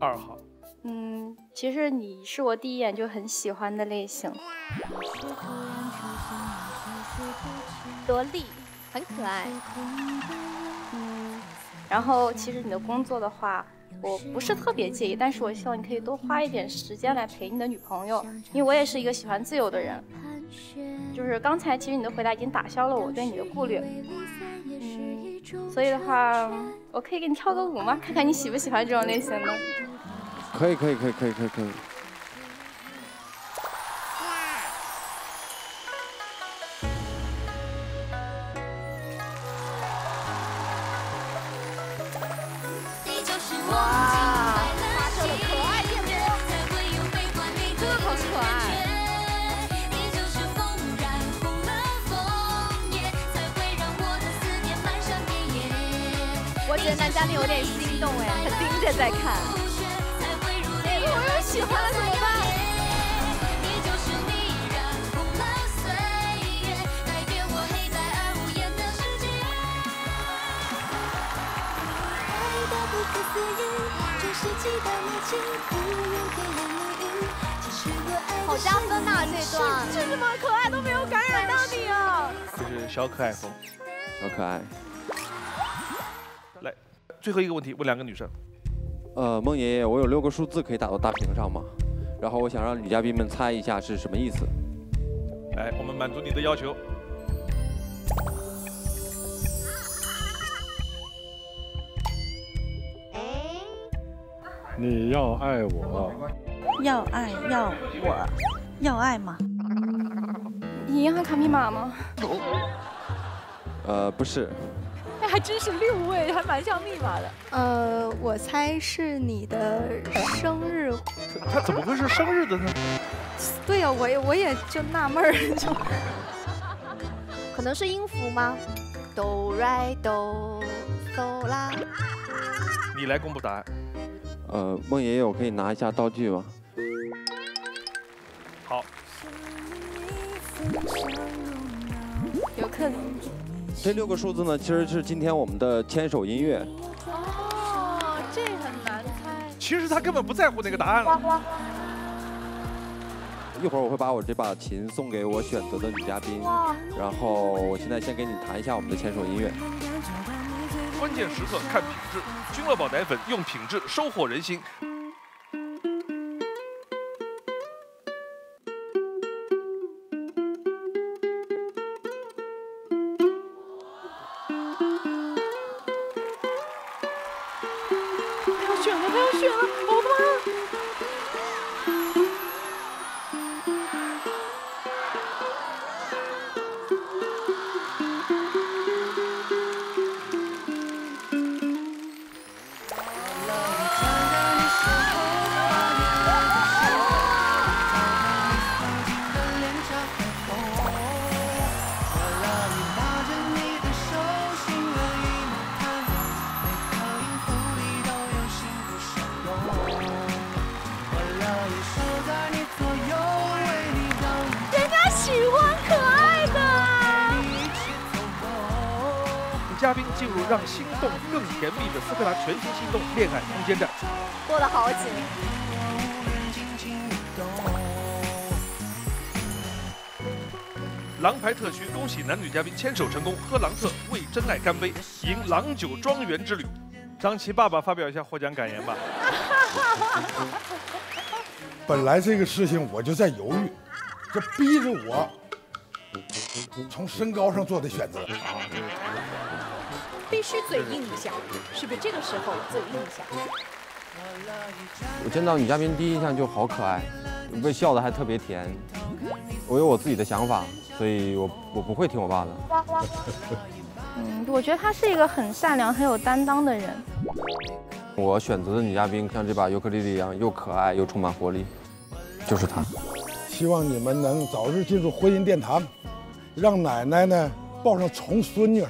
二号。嗯，其实你是我第一眼就很喜欢的类型。萝莉，很可爱。嗯，然后其实你的工作的话，我不是特别介意，但是我希望你可以多花一点时间来陪你的女朋友，因为我也是一个喜欢自由的人。就是刚才其实你的回答已经打消了我对你的顾虑。嗯，所以的话，我可以给你跳个舞吗？看看你喜不喜欢这种类型的。可以可以可以可以可以可以。哇，觉得男嘉宾有点心动哎，他盯着在看。哎，我又喜欢了怎么办？好加分呐、这段。这这么可爱都没有感染到你啊！这是小可爱风。小可爱。来，最后一个问题问两个女生。呃，孟爷爷，我有六个数字可以打到大屏上吗？然后我想让女嘉宾们猜一下是什么意思。来，我们满足你的要求。你要爱我，要爱要我，要爱吗？你银行卡密码吗？呃，不是，哎，还真是六位，还蛮像密码的。呃，我猜是你的生日。他怎么会是生日的呢？对呀、我也我也就纳闷儿，就 可能是音符吗？哆来哆嗦啦。你来公布答案。呃，孟爷爷，我可以拿一下道具吗？好，有可能。这六个数字呢，其实是今天我们的牵手音乐。哦，这很难猜。其实他根本不在乎那个答案了。一会儿我会把我这把琴送给我选择的女嘉宾，然后我现在先给你弹一下我们的牵手音乐。关键时刻看品质，君乐宝奶粉用品质收获人心。选了，他要选了，人家喜欢可爱的。女嘉宾进入让心动更甜蜜的斯柯达全新心动恋爱空间站。过了好紧。狼牌特区恭喜男女嘉宾牵手成功，喝狼特为真爱干杯，迎郎酒庄园之旅。张琪爸爸发表一下获奖感言吧。本来这个事情我就在犹豫，这逼着我从身高上做的选择啊。必须嘴硬一下，是不是？这个时候嘴硬一下。我见到女嘉宾第一印象就好可爱，被笑的还特别甜。我有我自己的想法，所以我我不会听我爸的。嗯，我觉得他是一个很善良、很有担当的人。我选择的女嘉宾像这把尤克里里一样，又可爱又充满活力，就是他。希望你们能早日进入婚姻殿堂，让奶奶呢抱上重孙女。